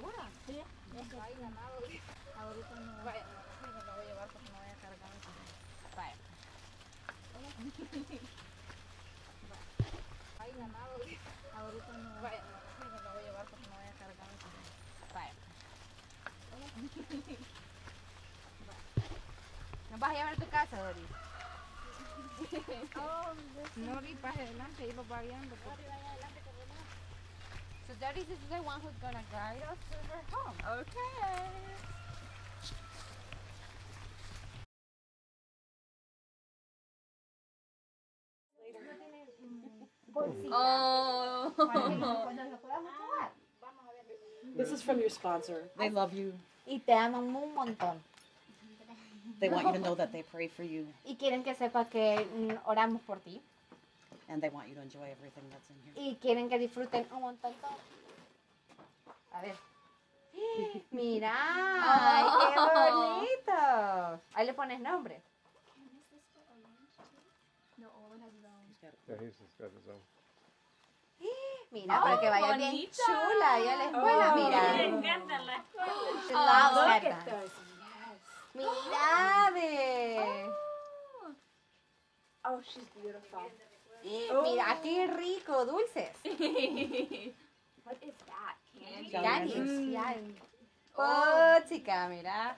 ¿Segura? Sí. Ay, ganado. Ahorita no. Vaya, no, no lo voy a llevar porque no voy a cargar. Vaya. Ay, ganado. Ahorita no. Vaya, no, no lo voy a llevar porque no voy a cargar. Vaya. ¿Nos vas a llevar a tu casa, Doris? Nori, pase adelante y lo va guiando. So Doris is the one who's gonna guide us to her home. Okay. Oh. Cuando lo podamos jugar. This is from your sponsor. They love you. Y te aman un montón. They want you to know that they pray for you Y quieren que sepa que oramos por ti. And they want you to enjoy everything that's in here. Y quieren que disfruten un montón todo. A ver. Mira, ay, qué bonito. Ahí le pones nombre. Yeah, he's just got his own. Mira, para que vaya bien bonita. chula y a la escuela, mira. Me. She loves Look at dance. those. Mira, ve. Oh, she's beautiful. Mira, qué rico, dulces. What is that? Candy? Jolly Yanis, yanis. Oh, chica, mira.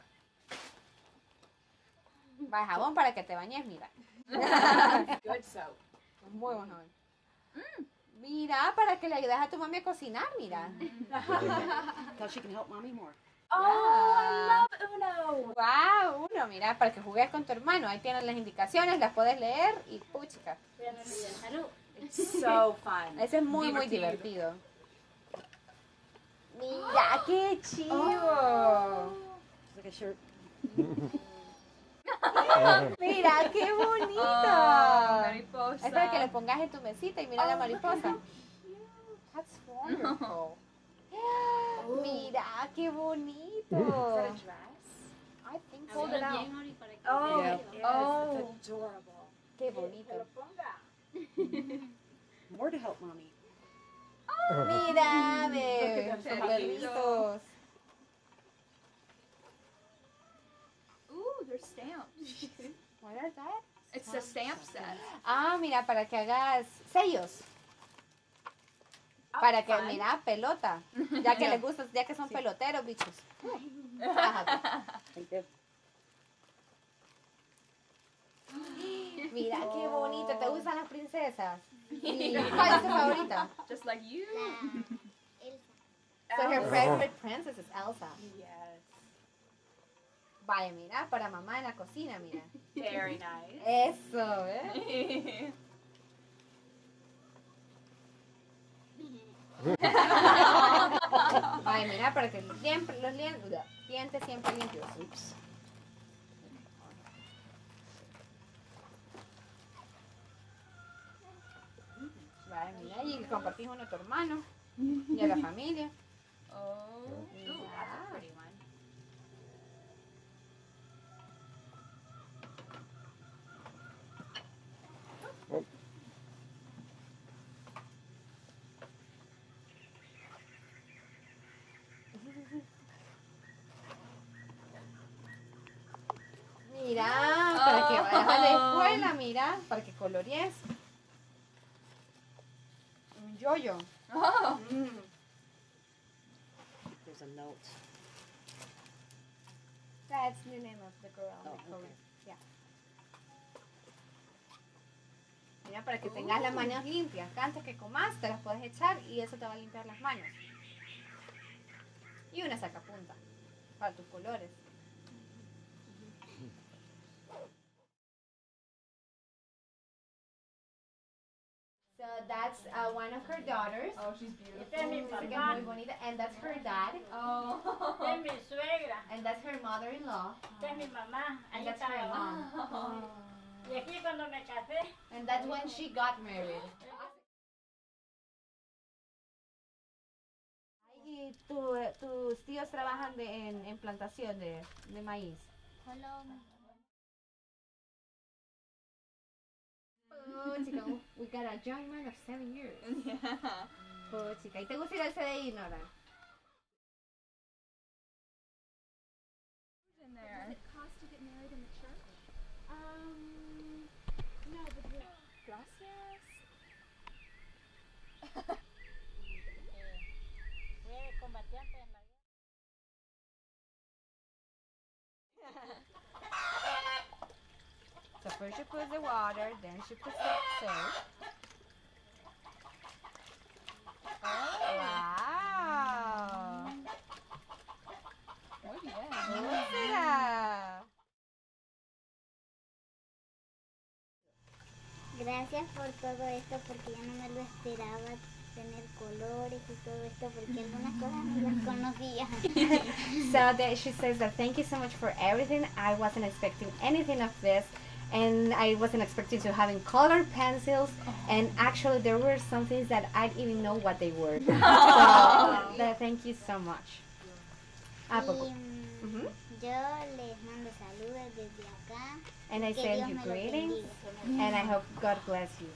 Va jabón para que te bañes, mira. Good soap. Muy buen jabón. Mira, para que le ayudes a tu mami a cocinar, mira. So she can help mommy more. Oh, I love Uno. Wow, uno, mira, para que jugues con tu hermano. Ahí tienes las indicaciones, las puedes leer y puchica. Salud. It's so fun. Ese es muy, muy divertido. Mira, qué chivo. Shirt. Mira, qué bonito. Oh, mariposa. Es para que le pongas en tu mesita y mira la mariposa. That's wonderful. Mira, qué bonito. Is that a dress? I think so. Hold it out. Oh, Yeah. is. Oh. It's adorable. Qué bonito. More to help mommy. Mira, ve, them. son perritos. Ooh, they're stamped. What is that? It's a stamp set. Ah, mira, para que hagas sellos. Para que, mira, pelota. Ya que les gusta, ya que son peloteros, bichos. Bájate. Mira, qué bonito. ¿Te gustan las princesas? Sí. ¿Cuál es tu favorita? Just like you. So her favorite princess is Elsa. Yes. Vaya, mira, para mamá en la cocina, mira. Very nice. Eso, ¿eh? Vaya, mira, para que siempre, los dientes siempre limpios. Vaya, mira, y compartís uno a tu hermano y a la familia. Oh. A la escuela, mira, para que colorees. Un yoyo. Oh. There's a note. That's the name of the girl. Oh, the okay. Yeah. Mira, para que tengas las manos limpias. Antes que comas, te las puedes echar y eso te va a limpiar las manos. Y una sacapunta para tus colores. So that's uh, one of her daughters. Oh, she's beautiful. Esta es mi Dice que es mamá. muy bonita. And that's her dad. Oh. Esta es mi suegra. And that's her mother-in-law. Esta es mi mamá. And Ahí that's está her la mamá. mom. Y aquí cuando me casé, And that's when she got married. Ay, tu, tus tíos trabajan de, en, en plantación de, de maíz. Oh, Chica, we got a young man of seven years. Yeah. Oh, chica, ¿y te gusta ir al CDI, Nora? In there. What Does it cost to get married in the church? Um, no, but the... gracias. Eh, eh, first she puts the water, then she puts the soap. Wow. Muy bien. ¿Cómo será? Gracias por todo esto porque yo no me lo esperaba tener colores y todo esto porque algunas cosas no las conocía. So that she says that thank you so much for everything. I wasn't expecting anything of this. And I wasn't expecting to having colored pencils, and actually there were some things that I didn't even know what they were. So, thank you so much. Y mm, Ujú. yo les mando saludos desde acá. And I send you greetings, and I hope God bless you.